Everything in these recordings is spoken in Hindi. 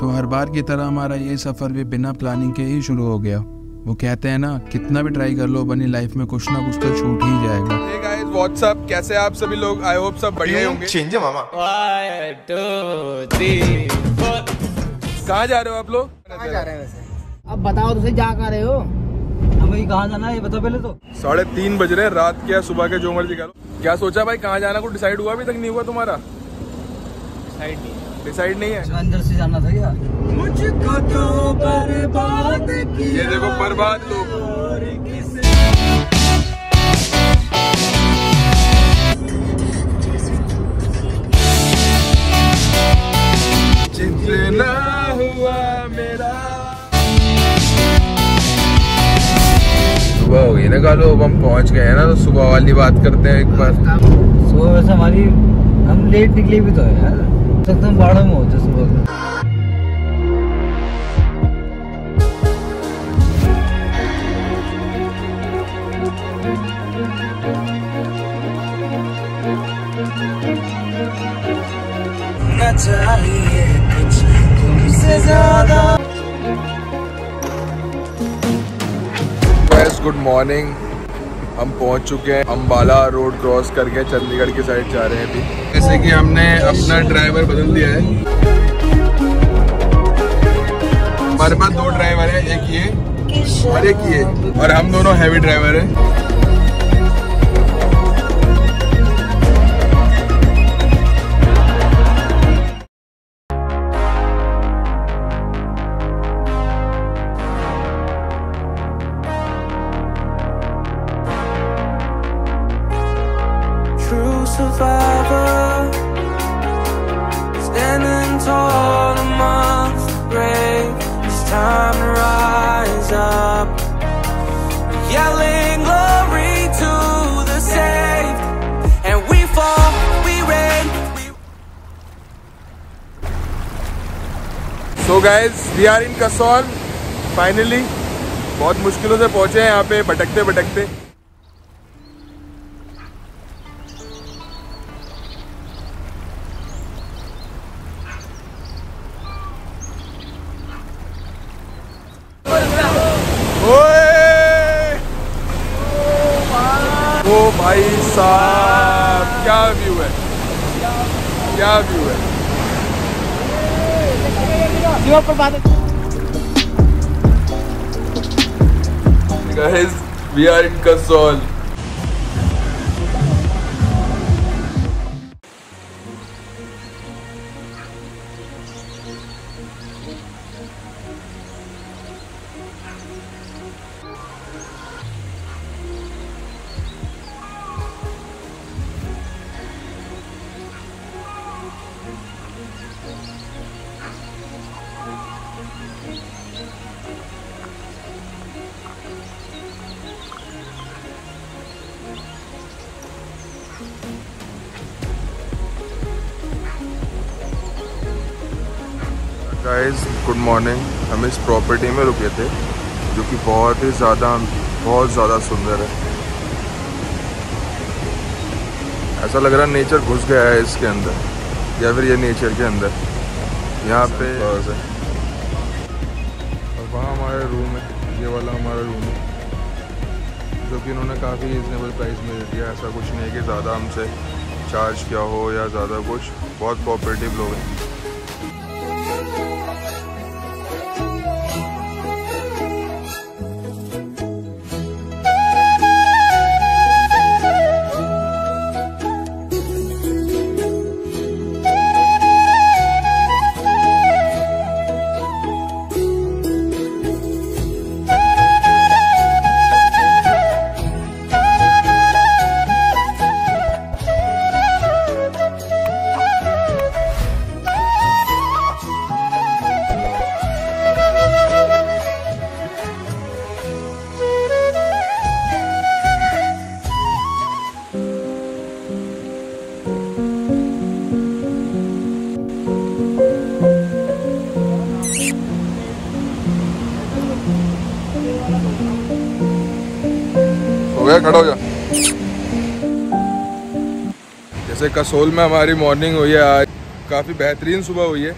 तो हर बार की तरह हमारा ये सफ़र भी बिना प्लानिंग के ही शुरू हो गया। वो कहते हैं ना कितना भी ट्राई कर लो अपनी लाइफ में कुछ ना कुछ तो छूट ही जाएगा। हे गाइस व्हाट्सअप कैसे आप सभी लोग? आई होप सब बढ़िया होंगे। चेंज मामा One, two, three, four. कहाँ जा रहे हो आप लोग? कहाँ जा रहे हैं वैसे? अब बताओ तो सही जा कर रहे हो? अब भाई कहाँ जाना है ये बताओ पहले तो। साढ़े तीन बज रहे हैं रात के या सुबह के जो मर्ज़ी करो। क्या सोचा भाई कहाँ जाना? को डिसाइड हुआ अभी तक नहीं हुआ तुम्हारा? Side नहीं। डिसाइड नहीं है? अंदर से जाना था क्या? मुझको तो बर्बाद ये देखो बर्बाद लोग। जितना हुआ मेरा। सुबह हो गई ना कालो अब हम पहुँच गए हैं ना तो सुबह वाली बात करते हैं एक बार। सुबह वैसे हमारी हम लेट निकले भी तो है यार। तक तुम बारह में होते सुबह को चाहिए कुछ तुमसे ज़्यादा। गुड मॉर्निंग हम पहुँच चुके हैं अम्बाला रोड क्रॉस करके चंडीगढ़ की साइड जा रहे हैं अभी। जैसे कि हमने अपना ड्राइवर बदल दिया है। हमारे पास दो ड्राइवर है एक ये और एक ये। और हम दोनों हैवी ड्राइवर हैं। survivor, standing tall amongst the brave. It's time to rise up, yelling glory to the saved. And we fall, we reign, we so guys we are in Kasol finally बहुत मुश्किलों से पहुंचे हैं यहाँ पे भटकते भटकते साहब क्या व्यू है क्या व्यू है Guys, we are in Kasol. Guys good morning हम इस प्रॉपर्टी में रुके थे जो कि बहुत ही ज़्यादा बहुत ज़्यादा सुंदर है। ऐसा लग रहा है नेचर घुस गया है इसके अंदर या फिर ये नेचर के अंदर। यहाँ पे और वहाँ हमारा रूम है ये वाला हमारा रूम है। जो कि इन्होंने काफ़ी रिजनेबल प्राइस में दे दिया ऐसा कुछ नहीं है कि ज़्यादा हमसे चार्ज किया हो या ज़्यादा कुछ। बहुत कोऑपरेटिव लोग हैं। खड़ा हो जा। जैसे कसोल में हमारी मॉर्निंग हुई है आज, काफ़ी बेहतरीन सुबह हुई है,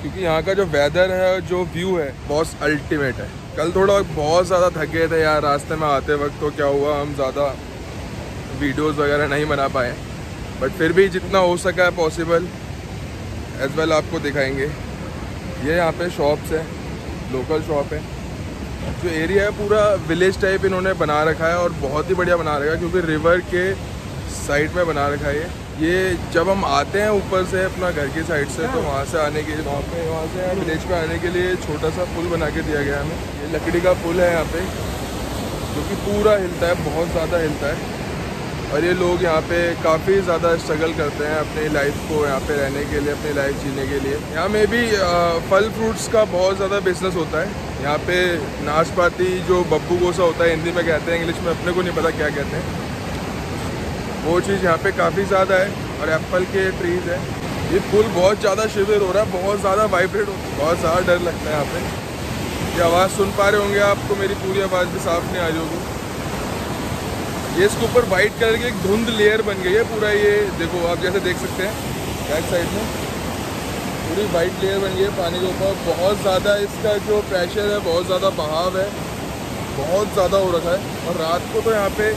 क्योंकि यहाँ का जो वेदर है जो व्यू है, बहुत अल्टीमेट है। कल थोड़ा बहुत ज़्यादा थक थे यार, रास्ते में आते वक्त तो क्या हुआ, हम ज़्यादा वीडियोस वगैरह नहीं बना पाए। बट फिर भी जितना हो सका है पॉसिबल एज वेल आपको दिखाएँगे। ये यहाँ पे शॉप्स है लोकल शॉप है। जो एरिया है, पूरा विलेज टाइप इन्होंने बना रखा है और बहुत ही बढ़िया बना रखा है, क्योंकि रिवर के साइड में बना रखा है ये। ये जब हम आते हैं ऊपर से अपना घर की साइड से तो वहाँ से आने के वहाँ पे, वहाँ से विलेज पे आने के लिए छोटा सा पुल बना के दिया गया हमें। ये लकड़ी का पुल है यहाँ पे, जो कि पूरा हिलता है, बहुत ज़्यादा हिलता है। और ये लोग यहाँ पे काफ़ी ज़्यादा स्ट्रगल करते हैं अपनी लाइफ को यहाँ पे रहने के लिए, अपनी लाइफ जीने के लिए। यहाँ में भी फल फ्रूट्स का बहुत ज़्यादा बिज़नेस होता है। यहाँ पे नाशपाती जो बब्बू गोसा होता है, हिंदी में कहते हैं, इंग्लिश में अपने को नहीं पता क्या कहते हैं। वो चीज़ यहाँ पे काफ़ी ज़्यादा है और एप्पल के ट्रीज है। ये पुल बहुत ज़्यादा शिविर हो रहा है, बहुत ज़्यादा वाइब्रेट हो, बहुत ज़्यादा डर लगता है यहाँ पे। ये आवाज़ सुन पा रहे होंगे आपको मेरी पूरी आवाज़ भी साफ़ नहीं आ रही होगी। ये इसके ऊपर वाइट कलर की एक धुंध लेयर बन गई है पूरा ये, देखो आप जैसे देख सकते हैं बैक साइड में। पूरी वाइट लेयर बन गई है पानी के ऊपर। बहुत ज़्यादा इसका जो प्रेशर है, बहुत ज़्यादा बहाव है, बहुत ज़्यादा हो रखा है। और रात को तो यहाँ पे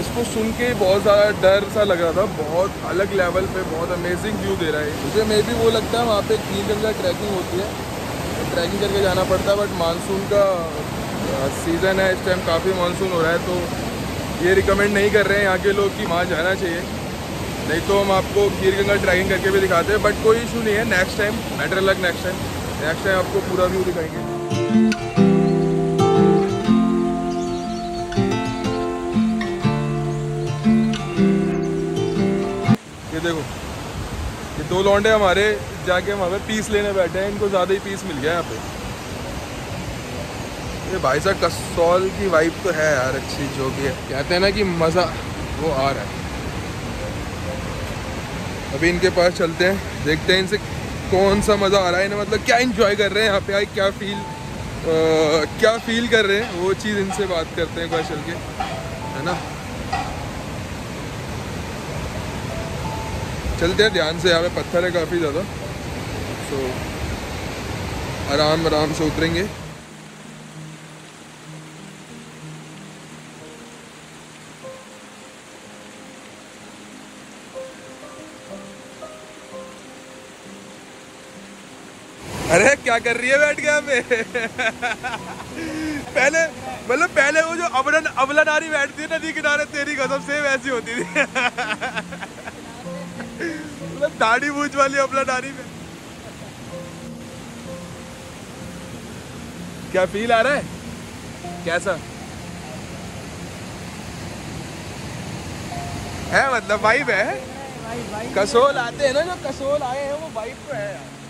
इसको सुन के बहुत ज़्यादा डर सा लग रहा था। बहुत अलग लेवल पे, बहुत अमेजिंग व्यू दे रहा है। मुझे मे भी वो लगता है वहाँ पे तीन दिन का ट्रैकिंग होती है। तो ट्रैकिंग करके जाना पड़ता है बट मानसून का सीज़न है, इस टाइम काफ़ी मानसून हो रहा है तो ये रिकमेंड नहीं कर रहे हैं यहाँ के लोग कि वहाँ जाना चाहिए। नहीं तो हम आपको खीर गंगा ट्रैकिंग करके भी दिखाते हैं बट कोई इशू नहीं है नेक्स्ट टाइम बेटर लग नेक्स्ट टाइम नेक्स्ट टाइम आपको पूरा व्यू दिखाएँगे। ये देखो, ये दो लौंडे हमारे जाके पे पीस लेने बैठे हैं, इनको ज़्यादा ही पीस मिल गया यहाँ पे। ये भाई साहब, कसौल की वाइब तो है यार अच्छी, जो भी है। कहते हैं ना कि मज़ा वो आ रहा है। अभी इनके पास चलते हैं देखते हैं इनसे कौन सा मज़ा आ रहा है। इन्हें मतलब क्या इन्जॉय कर रहे हैं यहाँ पे आए क्या फील आ, क्या फील कर रहे हैं? वो चीज़ इनसे बात करते हैं बार चल के है ना? चलते हैं ध्यान से यहाँ पे पत्थर है काफ़ी ज़्यादा। सो आराम आराम से उतरेंगे। अरे क्या कर रही है बैठ यहाँ पे? पहले मतलब पहले वो जो अबला अबला नारी बैठती है नदी किनारे तेरी कसम सेम ऐसी होती थी। मतलब दाढ़ी मूछ वाली अबला नारी में। क्या फील आ रहा है? कैसा? है मतलब वाइब है? कसोल आते हैं ना जो कसोल आए हैं वो वाइब तो है यार।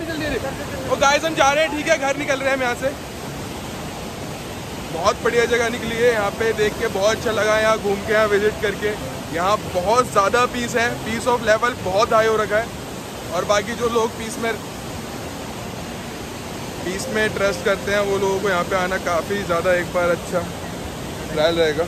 हम जा रहे हैं, ठीक है? घर निकल रहे हैं यहाँ से। बहुत बढ़िया जगह निकली है यहाँ पे, देख के बहुत अच्छा लगा यहाँ घूम के, यहाँ विज़िट करके। यहाँ बहुत ज़्यादा पीस है। पीस ऑफ़ लेवल बहुत हाई हो रखा है। और बाकी जो लोग पीस में पीस में ट्रस्ट करते हैं, वो लोगों को यहाँ पे आना काफ़ी ज़्यादा एक बार अच्छा ट्रायल रहेगा।